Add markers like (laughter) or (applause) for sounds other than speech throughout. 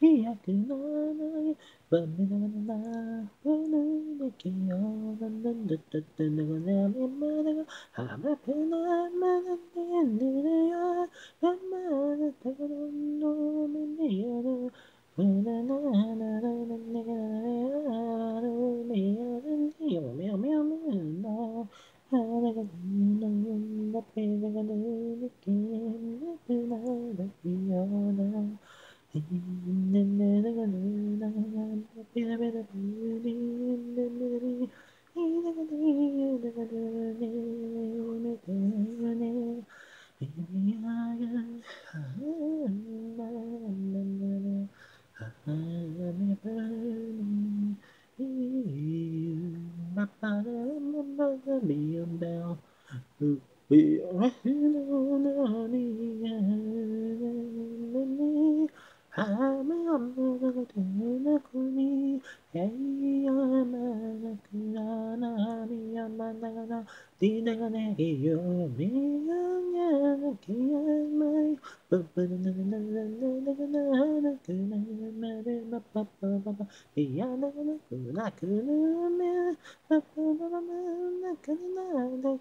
We have to learn, but we don't know. We're making the I'm I'm the the. I'm I don't me another million down. We are I'm a Mulatanakuni, hey, I'm a Kunana, I'm a Nagana, Dinagane, you're me, I'm a Kiyamai, but the Nagana,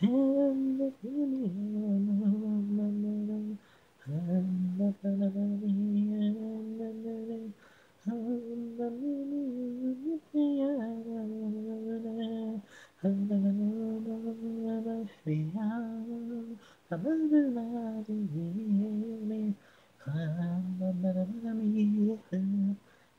Yeah. (laughs)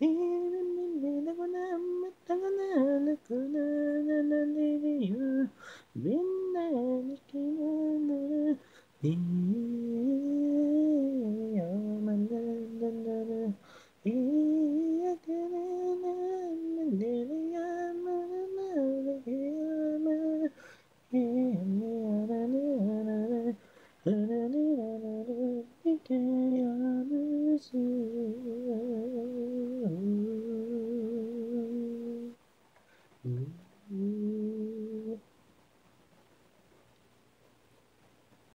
Even in the name たがなぬくなななでりゆみんなにきまぬる。にやまぬるぬるいい